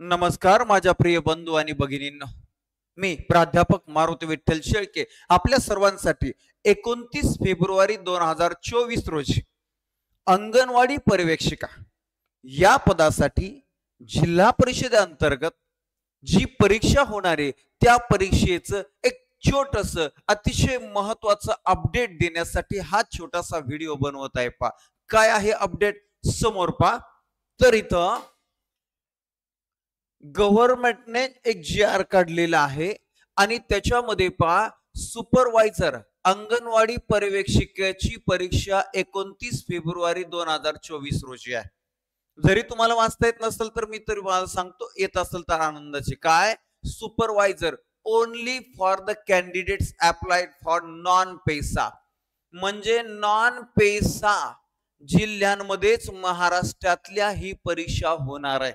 नमस्कार माझ्या प्रिय बंधू आणि भगिनींनो. मी प्राध्यापक मारुती विठ्ठल शेळके आपल्या सर्वांसाठी एकोणतीस फेब्रुवारी दोन हजार चोवीस रोजी अंगणवाडी पर्यवेक्षिका या पदासाठी जिल्हा परिषदेअंतर्गत जी परीक्षा होणार आहे त्या परीक्षेचं एक छोटस अतिशय महत्वाचं अपडेट देण्यासाठी हा छोटासा व्हिडिओ बनवत आहे पा काय आहे अपडेट? समोर पा तर इथं गव्हर्नमेंटने एक जी आर काढलेला आहे आणि त्याच्यामध्ये पहा सुपरवायझर अंगणवाडी पर्यवेक्षिकेची परीक्षा एकोणतीस फेब्रुवारी दोन हजार चोवीस रोजी आहे. जरी तुम्हाला वाचता येत नसेल तर मी तरी मला सांगतो येत असेल तर आनंदाचे. काय? Supervisor only for the candidates applied for non पैसा म्हणजे नॉन पैसा जिल्ह्यांमध्येच महाराष्ट्रातल्या ही परीक्षा होणार आहे.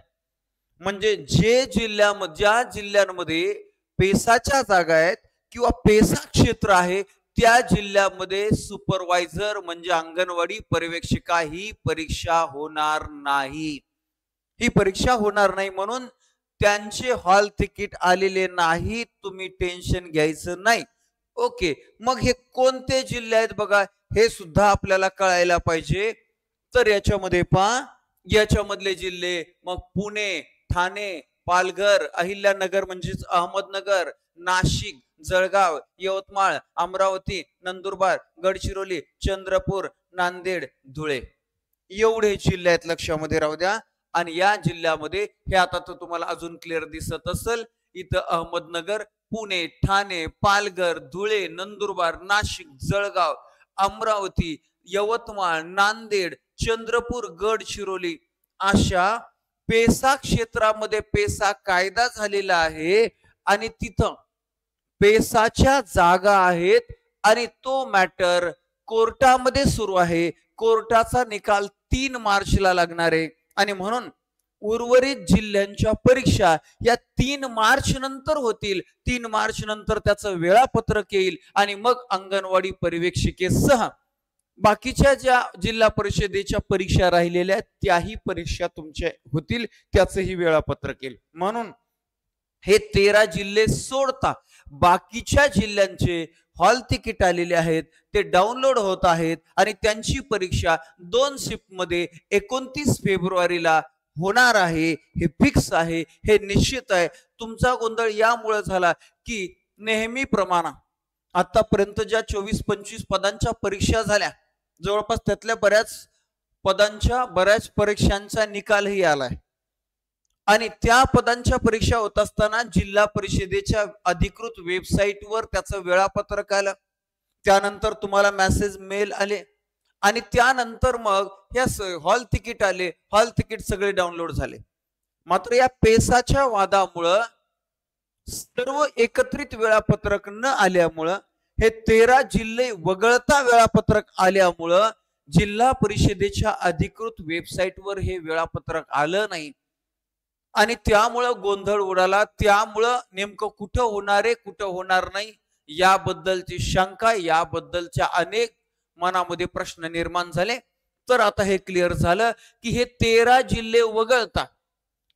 म्हणजे जे जिल्ह्यामध्ये ज्या जिल्ह्यांमध्ये पेसाच्या जागा आहेत किंवा पेसा क्षेत्र आहे त्या जिल्ह्यामध्ये सुपरवायझर म्हणजे अंगणवाडी पर्यवेक्षिका ही परीक्षा होणार नाही. ही परीक्षा होणार नाही म्हणून त्यांचे हॉल तिकीट आलेले नाही तुम्ही टेन्शन घ्यायचं नाही. ओके मग हे कोणते जिल्हे आहेत बघा हे सुद्धा आपल्याला कळायला पाहिजे. तर याच्यामध्ये पहा याच्यामधले जिल्हे मग पुणे ठाणे पालघर अहिल्यानगर म्हणजेच अहमदनगर नाशिक जळगाव यवतमाळ अमरावती नंदुरबार गडचिरोली चंद्रपूर नांदेड धुळे. एवढे जिल्हे आहेत लक्षामध्ये राहू द्या. आणि या जिल्ह्यामध्ये हे आता तर तुम्हाला अजून क्लिअर दिसत असेल. इथं अहमदनगर पुणे ठाणे पालघर धुळे नंदुरबार नाशिक जळगाव अमरावती यवतमाळ नांदेड चंद्रपूर गडचिरोली अशा पेसा क्षेत्रामध्ये पेसा कायदा झालेला आहे आणि तिथं पेसाच्या जागा आहेत आणि तो मॅटर कोर्टामध्ये सुरू आहे. कोर्टाचा निकाल तीन मार्चला लागणार आहे. आणि म्हणून उर्वरित जिल्ह्यांच्या परीक्षा या तीन मार्च नंतर होतील. तीन मार्च नंतर त्याचं वेळापत्रक येईल आणि मग अंगणवाडी पर्यवेक्षिकेसह बाकीच्या ज्या जिल्हा परिषदेच्या परीक्षा राहिलेल्या त्याही परीक्षा तुमच्या होतील त्याचंही वेळापत्रक येईल. म्हणून हे तेरा जिल्हे सोडता बाकीच्या जिल्ह्यांचे हॉल तिकीट आलेले आहेत ते डाउनलोड होत आहेत आणि त्यांची परीक्षा दोन शिफ्टमध्ये एकोणतीस फेब्रुवारीला होणार आहे हे फिक्स आहे हे निश्चित आहे. तुमचा गोंधळ यामुळे झाला की नेहमीप्रमाणे आतापर्यंत ज्या चोवीस पंचवीस पदांच्या परीक्षा झाल्या जवळपास त्यातल्या बऱ्याच पदांच्या बऱ्याच परीक्षांचा निकालही आलाय. आणि त्या पदांच्या परीक्षा होत असताना जिल्हा परिषदेच्या अधिकृत वेबसाईटवर त्याचं वेळापत्रक आलं. त्यानंतर तुम्हाला मेसेज मेल आले. आणि त्यानंतर मग या हॉल तिकीट आले. हॉल तिकीट सगळे डाउनलोड झाले. मात्र या पेसाच्या वादामुळं सर्व एकत्रित वेळापत्रक न आल्यामुळं हे तेरा जिल्हे वगळता वेळापत्रक आल्यामुळं जिल्हा परिषदेच्या अधिकृत वेबसाईटवर हे वेळापत्रक आलं नाही. आणि त्यामुळं गोंधळ उडाला. त्यामुळं नेमकं कुठं होणार आहे कुठं होणार नाही याबद्दलची शंका याबद्दलच्या अनेक मनामध्ये प्रश्न निर्माण झाले. तर आता हे क्लिअर झालं की हे तेरा जिल्हे वगळता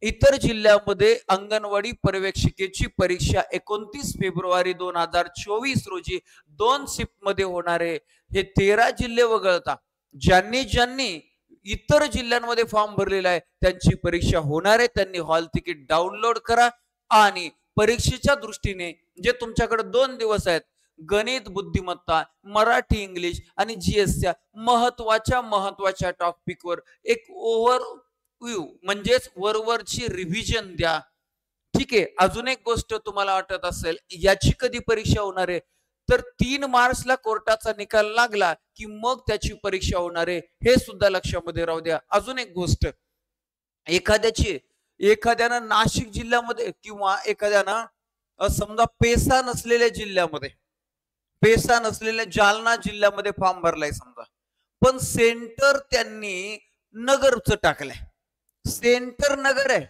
इतर जिल्ह्यामध्ये अंगणवाडी पर्यवेक्षिकेची परीक्षा एकोणतीस फेब्रुवारी दोन हजार चोवीस रोजी दोन शिफ्टमध्ये होणार आहे. हे तेरा जिल्हे वगळता ज्यांनी ज्यांनी इतर जिल्ह्यांमध्ये फॉर्म भरलेला आहे त्यांची परीक्षा होणार आहे. त्यांनी हॉल तिकीट डाउनलोड करा आणि परीक्षेच्या दृष्टीने जे तुमच्याकडे दोन दिवस आहेत गणित बुद्धिमत्ता मराठी इंग्लिश आणि जीएसच्या महत्त्वाच्या महत्त्वाच्या टॉपिकवर एक ओव्हर यू म्हणजेच वरवरची रिव्हिजन द्या. ठीक? आहे अजून एक गोष्ट तुम्हाला वाटत असेल याची कधी परीक्षा होणार आहे? तर तीन मार्चला कोर्टाचा निकाल लागला की मग त्याची परीक्षा होणार आहे हे सुद्धा लक्षामध्ये राहू द्या. अजून एक गोष्ट. एखाद्याची एखाद्यानं नाशिक जिल्ह्यामध्ये किंवा एखाद्यानं समजा पेसा नसलेल्या जिल्ह्यामध्ये पेसा नसलेल्या जालना जिल्ह्यामध्ये फॉर्म भरलाय समजा. पण सेंटर त्यांनी नगरचं टाकलंय. सेंटर नगर आहे.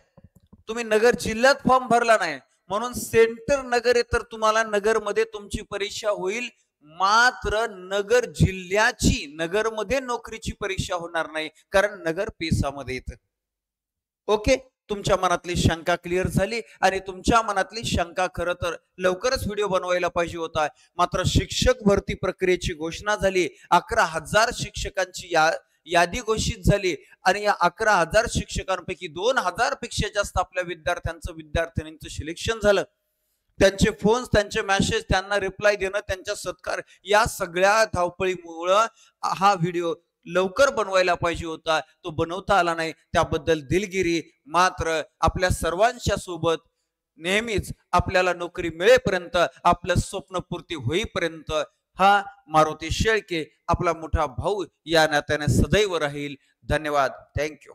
तुम्ही नगर जिल्ह्यात फॉर्म भरला नाही म्हणून सेंटर नगर आहे तर तुम्हाला नगरमध्ये तुमची परीक्षा होईल. मात्र नगर जिल्ह्याची नगरमध्ये नोकरीची परीक्षा होणार नाही कारण नगर पेसामध्ये येतं. ओके? तुमच्या मनातली शंका क्लिअर झाली आणि तुमच्या मनातली शंका खरं तर लवकरच व्हिडिओ बनवायला पाहिजे होता. मात्र शिक्षक भरती प्रक्रियेची घोषणा झाली. अकरा हजार शिक्षकांची या यादी घोषित झाली. आणि या अकरा हजार शिक्षकांपैकी दोन हजारपेक्षा जास्त आपल्या विद्यार्थ्यांचं विद्यार्थिनींचं सिलेक्शन झालं. त्यांचे फोन्स त्यांचे मेसेज त्यांना रिप्लाय देणं त्यांच्या सत्कार या सगळ्या धावपळीमुळं हा व्हिडिओ लवकर बनवायला पाहिजे होता. तो बनवता आला नाही. त्याबद्दल दिलगिरी मात्र आपल्या सर्वांच्या सोबत नेहमीच आपल्याला नोकरी मिळेपर्यंत आपलं स्वप्नपूर्ती होईपर्यंत हा मारुती शेळके आपला मोठा भाऊ या नात्याने सदैव राहील. धन्यवाद. थँक्यू